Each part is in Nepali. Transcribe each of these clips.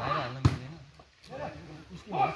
बाहिर हाल्न मिल्दैन बलक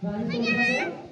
만세 개.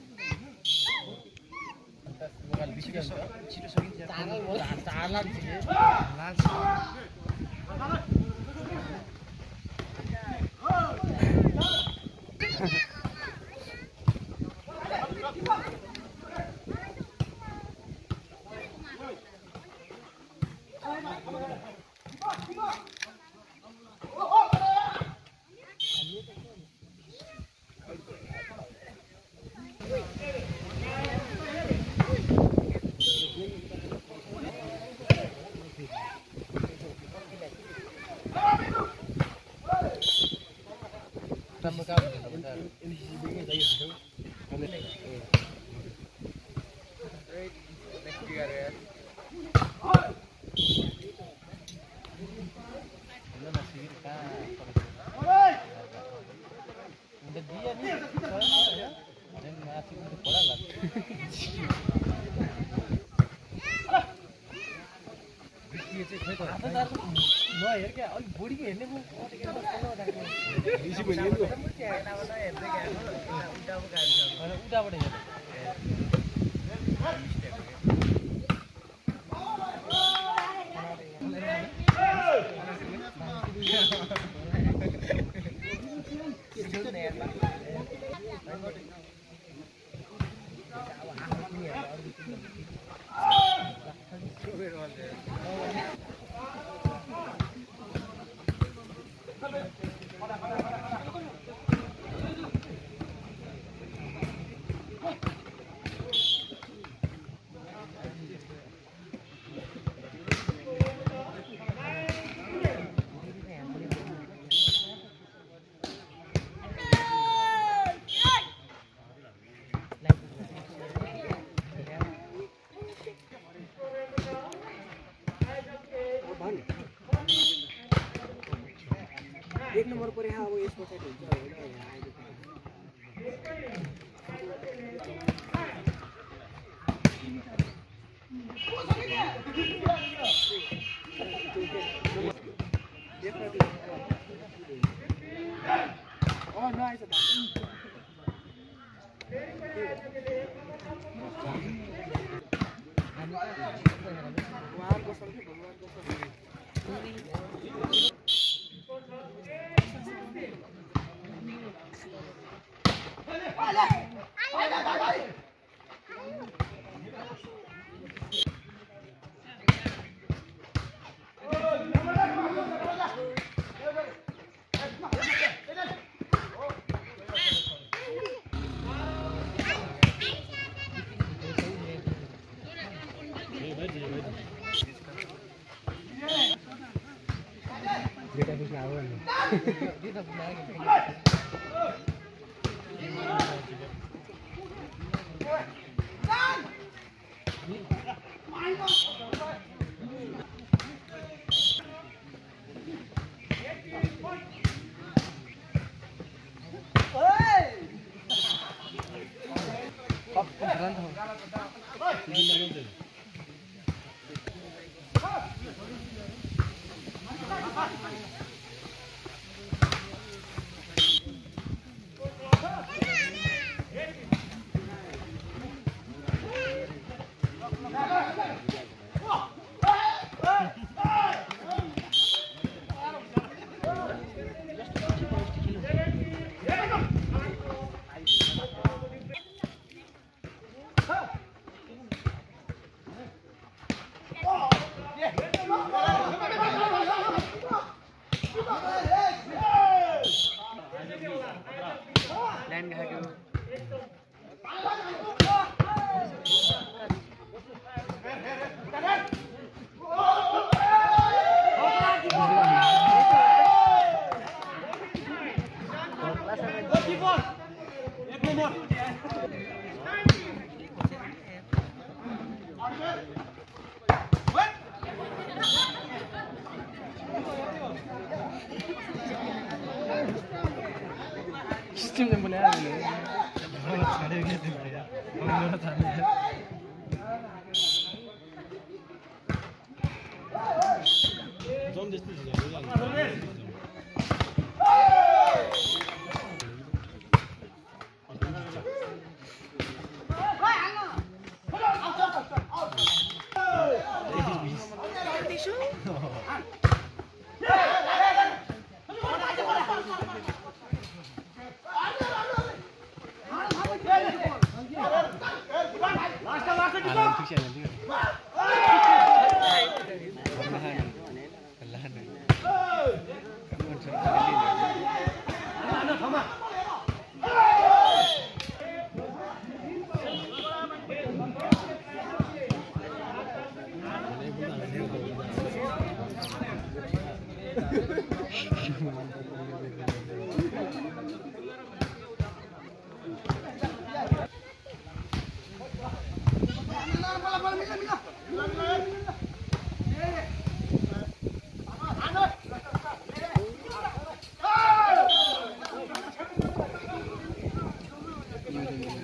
सकिन्छ राम्रो नहेर क्या अलिक बुढीको हेर्ने Oh, nice. Wow, go something. Allez đi dah pusing awal ni. Dia dah pusing lagi. Kau beneran tahu? 좀 보내야 되는데. 영어로 잘해야 됩니다. 영어로 잘해. 出现了。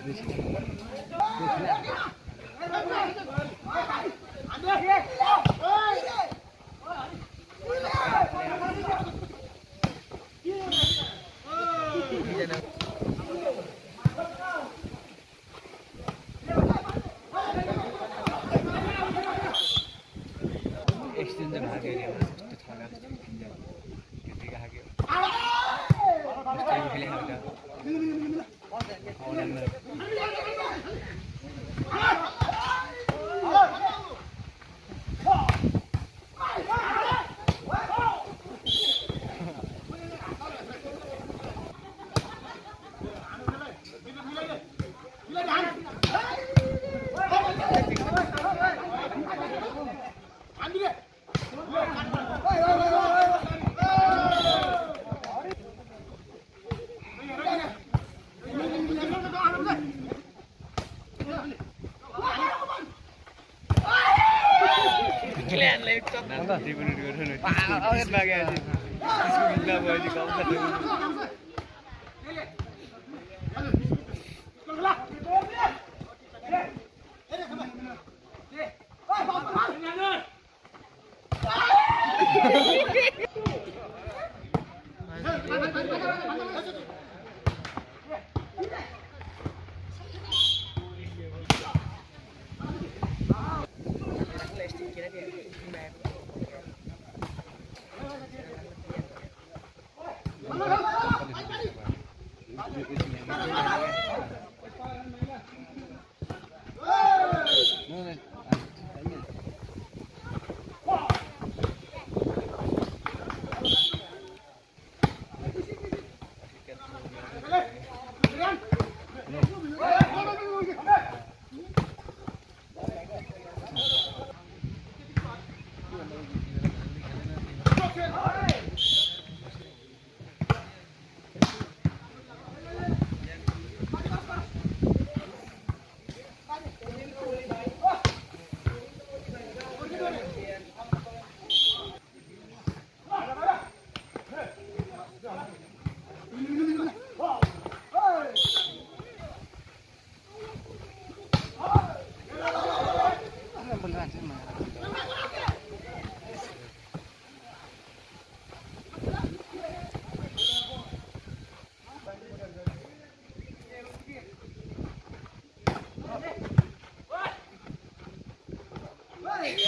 this one. bakit lagi yan? Right.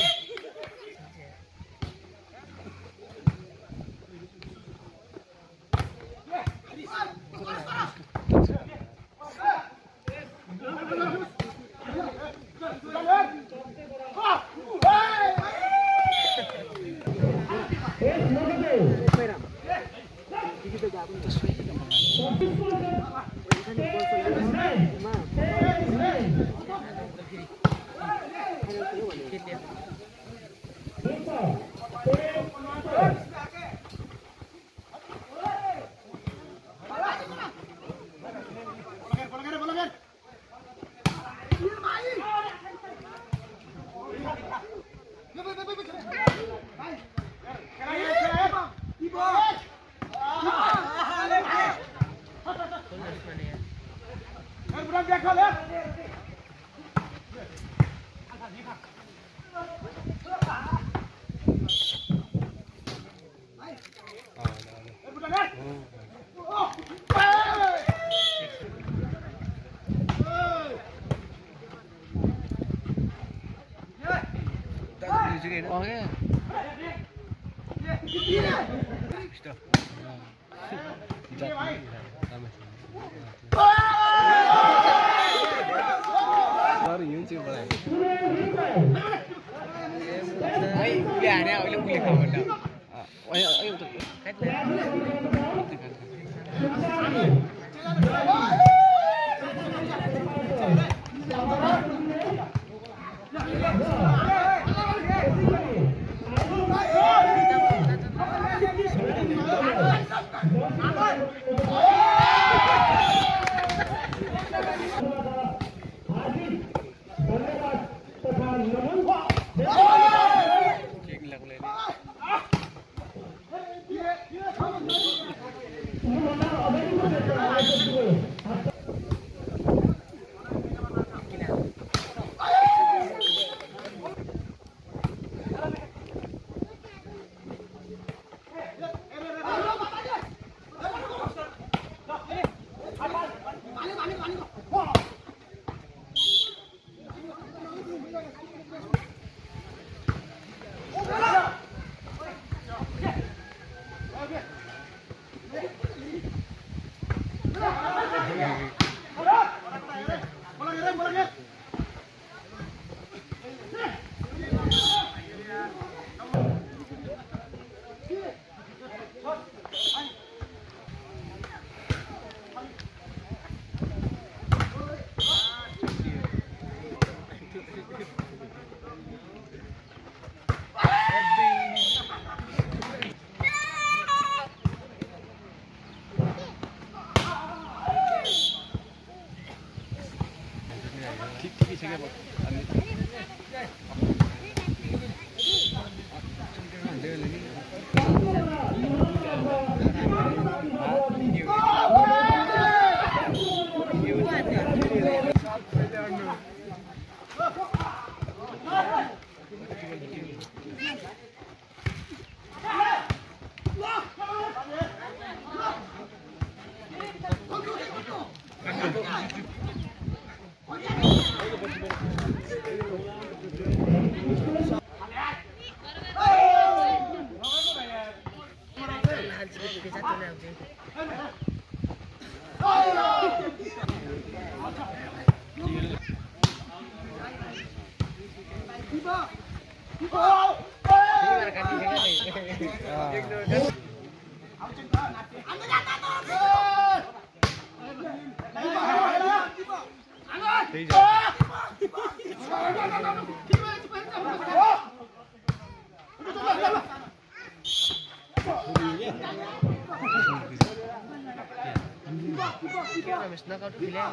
ना मिस ना कर दो फिलहाल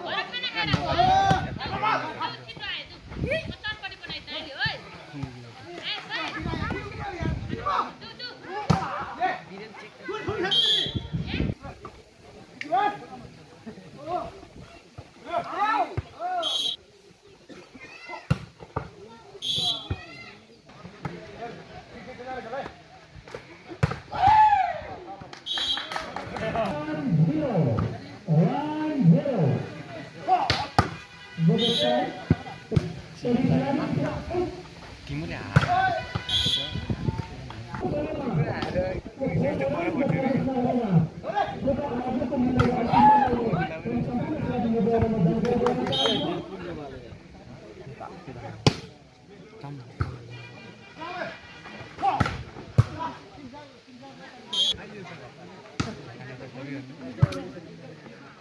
किमले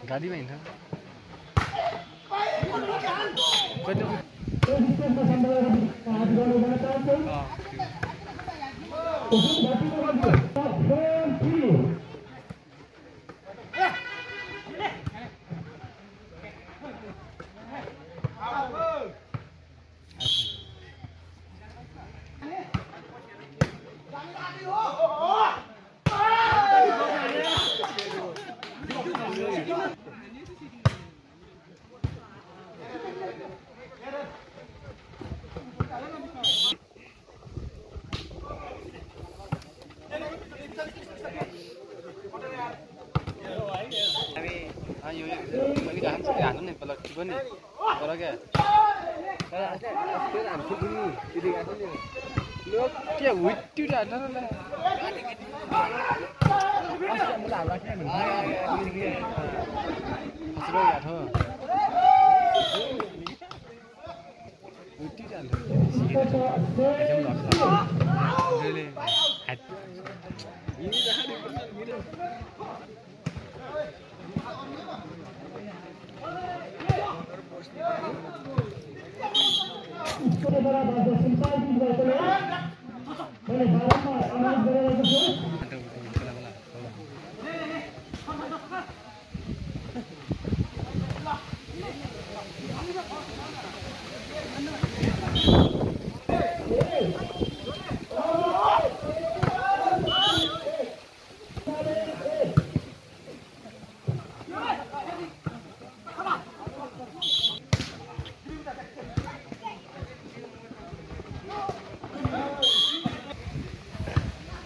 गाडीमा हिँड्छ कहिले कति हामी ठिक नि तर क्या के हुइट्टी हाल्छ मेमोरी Gracias.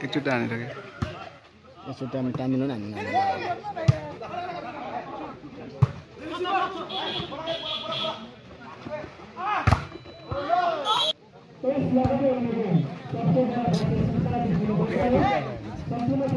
কিছুটা আনি থাকে কিছুটা আমি টানিলো না আনি टाइमिनु